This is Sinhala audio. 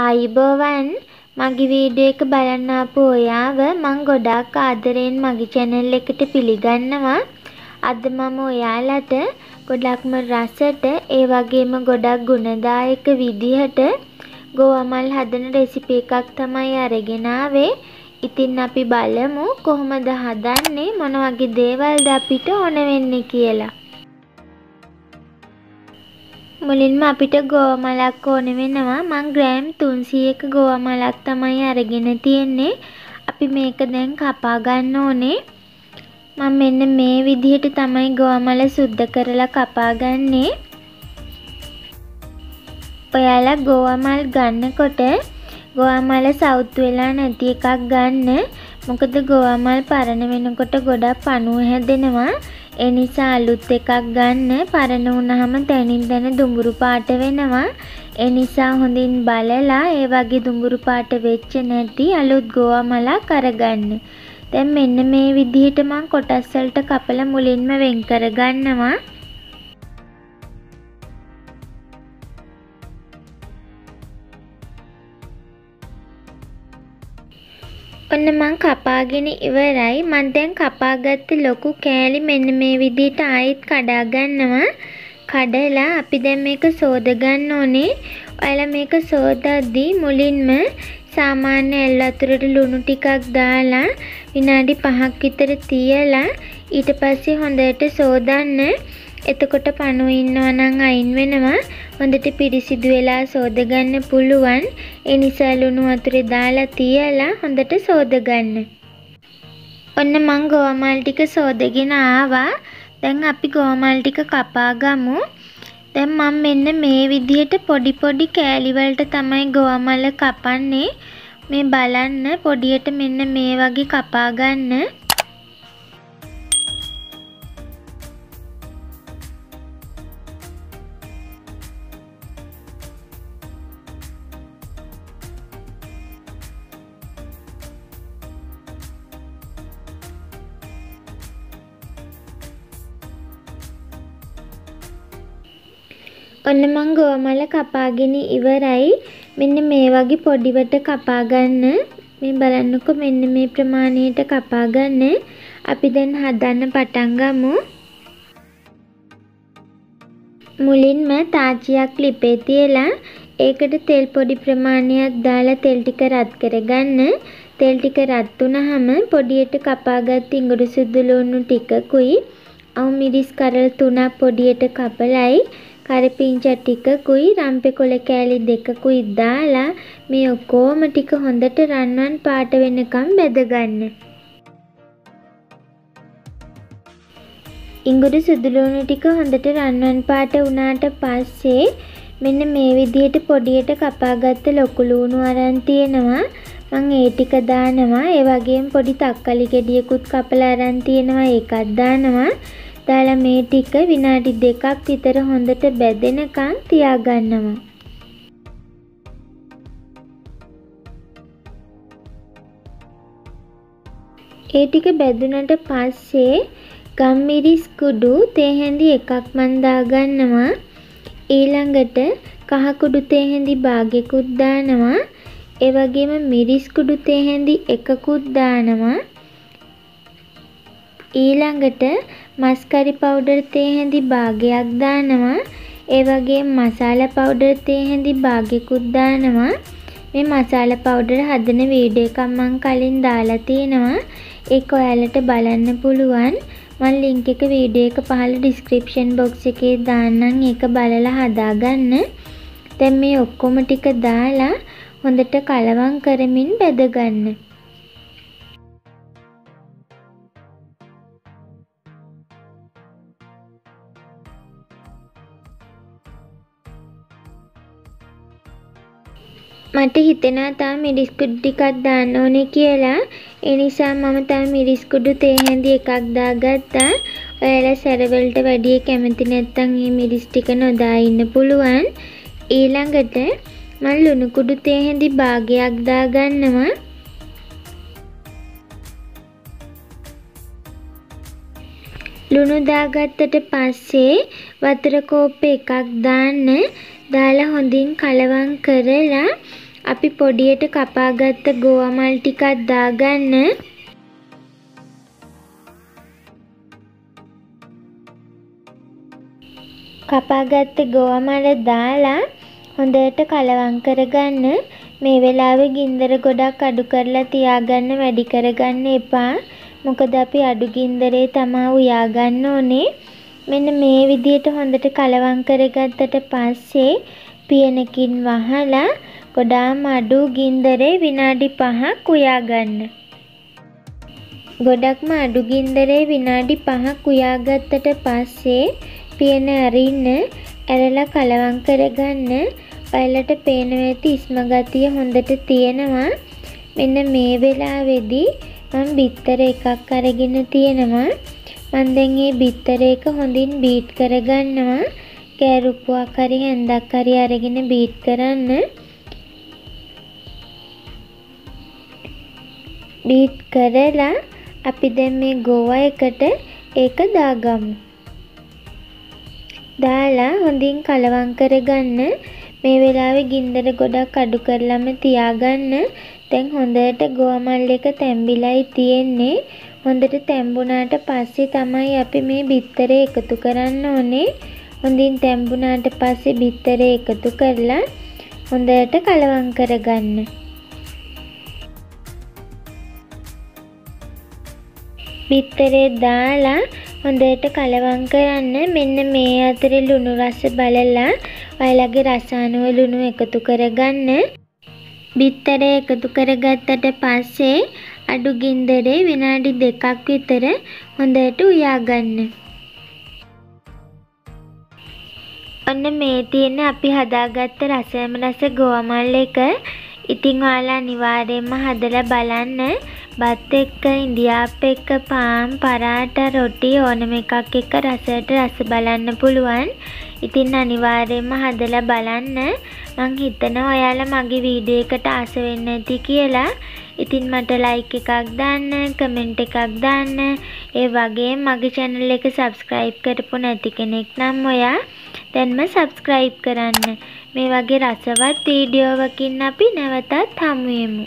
ආයුබෝවන් මගේ වීඩියෝ එක බලන්න ආපු ඔයාව මං ගොඩාක් ආදරයෙන් මගේ channel එකට පිළිගන්නවා. අද මම ඔයාලට ගොඩක්ම රසට ඒ වගේම ගොඩක් ගුණදායක විදිහට ගෝවා මල් හදන රෙසිපි එකක් තමයි අරගෙන ආවේ. ඉතින් අපි බලමු කොහොමද හදන්නේ මොන වගේ දේවල්ද අපිට ඕන වෙන්නේ කියලා. මුලින්ම අපිට ගෝවා මලක් ඕන වෙනවා. මං ග්‍රෑම් 300ක ගෝවා මලක් තමයි අරගෙන තියෙන්නේ. අපි මේක දැන් කපා ගන්න ඕනේ. මම මෙන්න මේ විදිහට තමයි ගෝවා මල සුද්ධ කරලා කපා ගන්නේ. ඔයාලා ගෝවා මල් ගන්නකොට ගෝවා මල සවුත් වෙලා නැති එකක් ගන්න. මොකද ගෝවා මල් පරණ වෙනකොට ගොඩක් පණුව හැදෙනවා. ඒ නිසා අලුත් එකක් ගන්න පරණ වුණාම තනින් තන දුඹුරු පාට වෙනවා. ඒ නිසා හොඳින් බලලා ඒ වගේ දුඹුරු පාට වෙච්ච නැති අලුත් ගෝවා මලක් අරගන්න. දැන් මෙන්න මේ විදිහට මම කොටස් වලට කපලා මුලින්ම වෙන් කරගන්නවා. ඔන්න මං කපාගෙන ඉවරයි. මං දැන් කපාගත්ත ලොකු කෑලි මෙන්න මේ විදිහට ආයෙත් කඩා ගන්නවා. කඩලා අපි දැන් මේක සෝද ගන්න ඕනේ. ඔයාලා මේක සෝදද්දී මුලින්ම සාමාන්‍ය එල් වතුරට ලුණු ටිකක් දාලා විනාඩි 5ක් විතර තියලා ඊට පස්සේ හොඳට සෝදන්න. එතකොට පණුව ඉන්නවා නම් අයින් වෙනවා. හොඳට පිරිසිදු වෙලා සෝදගන්න පුළුවන්. ඒ නිසා ලුණු වතුරේ දාලා තියලා හොඳට සෝදගන්න. ඔන්න මං ගෝමල් ටික සෝදගෙන ආවා. දැන් අපි ගෝමල් ටික කපා ගමු. දැන් මම මෙන්න මේ විදිහට පොඩි පොඩි කෑලි වලට තමයි ගෝමල කපන්නේ. මේ බලන්න පොඩියට මෙන්න මේ වගේ කපා ගන්න. ඔන්න මං ගෝමල කපාගෙන ඉවරයි. මෙන්න මේ වගේ පොඩිවට කපා ගන්න. මේ බලන්නකො මෙන්න මේ ප්‍රමාණයට කපා ගන්න. අපි දැන් හදන්න පටන් ගමු. මුලින්ම තාච්චියක් ලිපේ තියලා ඒකට තෙල් පොඩි ප්‍රමාණයක් දාලා තෙල් ටික රත් කරගන්න. තෙල් ටික රත් වුනහම පොඩියට කපාගත් ඉඟුරු සුදු ලුණු ටිකකුයි අවු මිරිස් කරල් තුනක් පොඩියට කපලයි කරපිංචා ටිකකුයි රම්පේ කොළ කෑලි දෙකකුයි දාලා මේ ඔක්කොම ටික හොඳට රන්වන් පාට වෙනකම් බැදගන්න. ඉඟුරු සුදුලුණු ටික හොඳට රන්වන් පාට වුණාට පස්සේ මෙන්න මේ විදිහට පොඩියට කපාගත්ත ලොකු ලුණු අරන් තියෙනවා. මම ඒ ටික දානවා. ඒ වගේම පොඩි තක්කලි ගෙඩියකුත් කපලා අරන් තියෙනවා. ඒකත් දානවා. දාලා මේ ටික විනාඩි දෙකක් විතර හොඳට බැදෙනකන් තියාගන්නවා. ඒ ටික බැදුනට පස්සේ ගම්මිරිස් කුඩු තේ හැඳි එකක් මන් දාගන්නවා. ඊළඟට කහ කුඩු තේ හැඳි භාගයකුත් දානවා. ඒ වගේම මිරිස් කුඩු තේ හැඳි එකකුත් දානවා. ඊළඟට මස්කරි පවුඩර් තේ හැඳි භාගයක් දානවා. ඒ වගේම මසාලා පවුඩර් තේ හැඳි භාගයකුත් දානවා. මේ මසාලා පවුඩර් හදන වීඩියෝ එකක් මම කලින් දාලා තියෙනවා. ඒක ඔයාලට බලන්න පුළුවන්. මම ලින්ක් එක වීඩියෝ එක පහළ ඩිස්ක්‍රිප්ෂන් බොක්ස් එකේ දාන්නම් ඒක බලලා හදාගන්න. දැන් මේ ඔක්කොම ටික දාලා හොඳට කලවම් කරමින් බෙදගන්න. මට හිතෙනවා තව මිරිස් කුඩු ටිකක් දාන්න ඕනේ කියලා. ඒ නිසා මම තව මිරිස් කුඩු තේ හැඳි එකක් දාගත්තා. ඔයාලා සැරවලට වැඩිය කැමති නැත්නම් මේ මිරිස් ටික නොදා ඉන්න පුළුවන්. ඊළඟට මම ලුණු කුඩු තේ හැඳි භාගයක් දාගන්නවා. ලුණු දාගත්තට පස්සේ වතුර කෝප්ප එකක් දාන්න දාලා හොඳින් කලවම් කරලා අපි පොඩියට කපාගත්ත ගෝවමල් ටිකක් දාගන්න. කපාගත්ත ගෝවමල දාලා හොඳට කලවම් කරගන්න. මේ වෙලාවේ ගින්දර ගොඩක් අඩු කරලා තියාගන්න වැඩි කරගන්න එපා. මොකද අපි අඩු ගින්දරේ තමා උයාගන්න ඕනේ. මෙන්න මේ විදිහට හොඳට කලවම් කරගත්තට පස්සේ පියනකින් වහලා ගොඩාම අඩු ගින්දරේ විනාඩි 5ක් උයාගන්න. ගොඩක්ම අඩු ගින්දරේ විනාඩි 5ක් උයාගත්තට පස්සේ පියන අරින්න ඇරලා කලවම් කරගන්න. ඔයාලට පේනවා ඇති ඉස්ම ගතිය හොඳට තියෙනවා. මෙන්න මේ වෙලාවේදී මම බිත්තර එකක් අරගෙන තියෙනවා. මම දැන් මේ බිත්තර එක හොඳින් බීට් කරගන්නවා. කෑරුප්පුවක් හරි හැන්දක් හරි අරගෙන බීට් කරන්න. බීට් කරලා අපි දැන් මේ ගෝවා එකට ඒක දාගමු. දාලා හොඳින් කලවම් කරගන්න. මේ වෙලාවේ ගින්දර ගොඩක් අඩු කරලම තියාගන්න. දැන් හොඳට ගෝමල් එක තැම්බිලයි තියෙන්නේ. හොඳට තැම්බුණාට පස්සේ තමයි අපි මේ බිත්තරේ එකතු කරන්න ඕනේ. හොඳින් තැම්බුණාට පස්සේ බිත්තරේ එකතු කරලා හොඳට කලවම් කරගන්න. බිත්තරේ දාලා හොඳට කලවම් කරන්න මෙන්න මේ අතරේ ලුණු රස බලලා ඔයාලගේ රස අනුව ලුණු එකතු කරගන්න. බිත්තරේ එකතු කරගත්තට පස්සේ අඩු ගින්දරේ විනාඩි දෙකක් විතර හොඳට උයාගන්න. ඔන්න මේ තියෙන අපි හදාගත්ත රසම රස ගෝමල් එක. ඉතින් ඔයාලා අනිවාර්යයෙන්ම හදලා බලන්න. බත් එක්ක ඉන්දියාප් එක්ක පාන් පරාටා රොටි ඕනම එකක් එක්ක රසයට රස බලන්න පුළුවන්. ඉතින් අනිවාර්යයෙන්ම හදලා බලන්න. මං හිතනවා ඔයාලා මගේ වීඩියෝ එකට ආස වෙන්න ඇති කියලා. ඉතින් මට ලයික් එකක් දාන්න, කමෙන්ට් එකක් දාන්න. ඒ වගේම මගේ channel එක subscribe කරපු නැති කෙනෙක් නම් ඔයා දැන්ම subscribe කරන්න. මේ වගේ රසවත් වීඩියෝවකින් අපි නැවතත් හමු වෙමු.